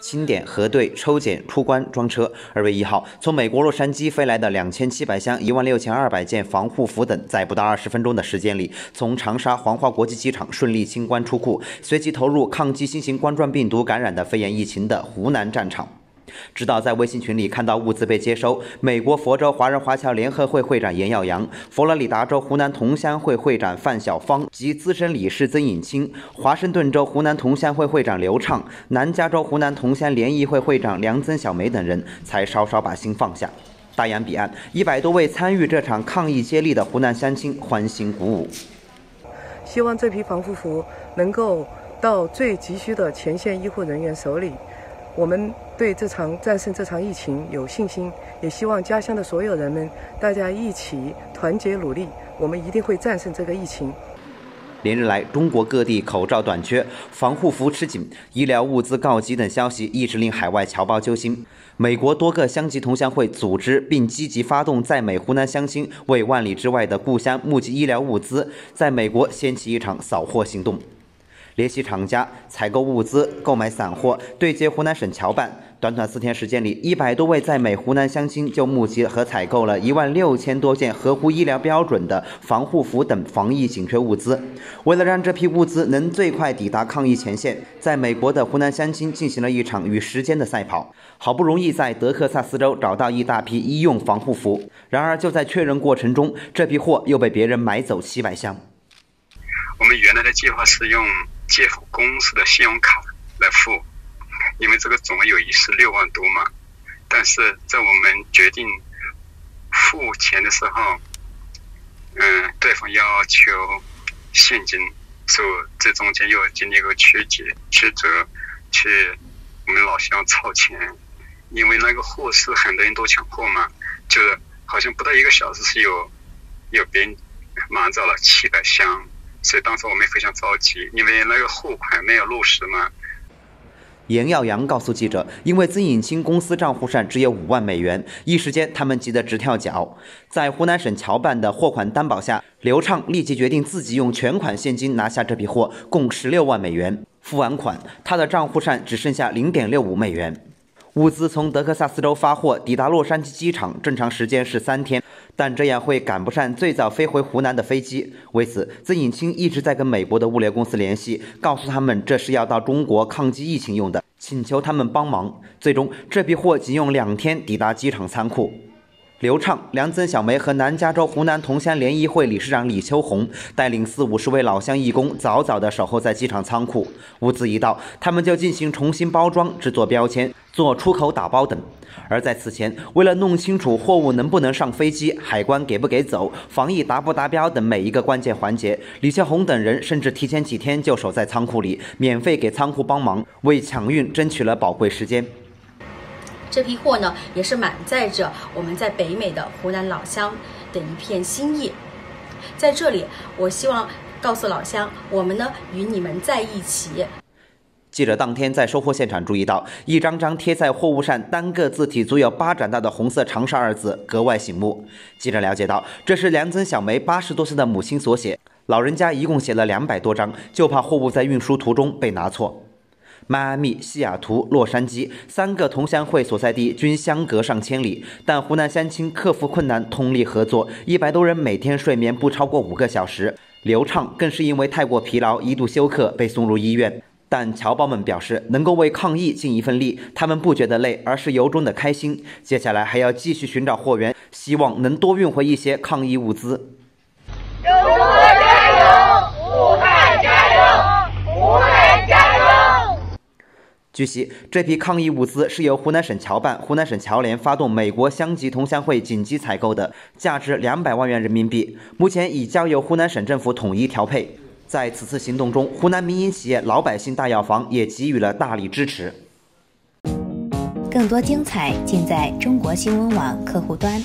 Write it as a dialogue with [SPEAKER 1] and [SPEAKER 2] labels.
[SPEAKER 1] 清点、核对、抽检、出关、装车。二月一号，从美国洛杉矶飞来的两千七百箱、一万六千二百件防护服等，在不到二十分钟的时间里，从长沙黄花国际机场顺利清关出库，随即投入抗击新型冠状病毒感染的肺炎疫情的湖南战场。直到在微信群里看到物资被接收，美国佛州华人华侨联合会会长严耀阳、佛罗里达州湖南同乡会会长范小芳及资深理事曾颖清、华盛顿州湖南同乡会会长刘畅、南加州湖南同乡联谊会会长梁曾小梅等人，才稍稍把心放下。大洋彼岸，一百多位参与这场抗疫接力的湖南乡亲欢欣鼓舞。
[SPEAKER 2] 希望这批防护服能够到最急需的前线医护人员手里。我们对这场战胜这场疫情有信心，也希望家乡的所有人们大家一起团结努力，我们一定会战胜这个疫情。
[SPEAKER 1] 连日来，中国各地口罩短缺、防护服吃紧、医疗物资告急等消息一直令海外侨胞揪心。美国多个乡级同乡会组织并积极发动在美湖南乡亲为万里之外的故乡募集医疗物资，在美国掀起一场扫货行动。联系厂家采购物资、购买散货，对接湖南省侨办。短短四天时间里，一百多位在美湖南乡亲就募集和采购了一万六千多件合乎医疗标准的防护服等防疫紧缺物资。为了让这批物资能最快抵达抗疫前线，在美国的湖南乡亲进行了一场与时间的赛跑。好不容易在德克萨斯州找到一大批医用防护服，然而就在确认过程中，这批货又被别人买走七百箱。
[SPEAKER 3] 我们原来的计划是用。借付公司的信用卡来付，因为这个总额有一十六万多嘛。但是在我们决定付钱的时候，嗯，对方要求现金，所以这中间又经历一个曲折，曲折去我们老乡凑钱，因为那个货是很多人都抢货嘛，就是好像不到一个小时是有有别人拿走了七百箱。所以当时我们非常着急，因为那个货款没有落实嘛。
[SPEAKER 1] 严耀阳告诉记者，因为曾颖清公司账户上只有五万美元，一时间他们急得直跳脚。在湖南省侨办的货款担保下，刘畅立即决定自己用全款现金拿下这批货，共十六万美元。付完款，他的账户上只剩下零点六五美元。物资从德克萨斯州发货抵达洛杉矶机场，正常时间是三天，但这样会赶不上最早飞回湖南的飞机。为此，曾引清一直在跟美国的物流公司联系，告诉他们这是要到中国抗击疫情用的，请求他们帮忙。最终，这批货仅用两天抵达机场仓库。刘畅、梁曾小梅和南加州湖南同乡联谊会理事长李秋红带领四五十位老乡义工，早早地守候在机场仓库。物资一到，他们就进行重新包装、制作标签、做出口打包等。而在此前，为了弄清楚货物能不能上飞机、海关给不给走、防疫达不达标等每一个关键环节，李秋红等人甚至提前几天就守在仓库里，免费给仓库帮忙，为抢运争取了宝贵时间。
[SPEAKER 4] 这批货呢，也是满载着我们在北美的湖南老乡的一片心意。在这里，我希望告诉老乡，我们呢与你们在一起。
[SPEAKER 1] 记者当天在收货现场注意到，一张张贴在货物上单个字体足有巴掌大的红色“长沙”二字，格外醒目。记者了解到，这是梁曾小梅八十多岁的母亲所写，老人家一共写了两百多张，就怕货物在运输途中被拿错。迈阿密、西雅图、洛杉矶三个同乡会所在地均相隔上千里，但湖南乡亲克服困难，通力合作，一百多人每天睡眠不超过五个小时。刘畅更是因为太过疲劳，一度休克，被送入医院。但侨胞们表示，能够为抗疫尽一份力，他们不觉得累，而是由衷的开心。接下来还要继续寻找货源，希望能多运回一些抗疫物资。据悉，这批抗疫物资是由湖南省侨办、湖南省侨联发动美国乡级同乡会紧急采购的，价值两百万元人民币，目前已交由湖南省政府统一调配。在此次行动中，湖南民营企业老百姓大药房也给予了大力支持。
[SPEAKER 5] 更多精彩尽在中国新闻网客户端。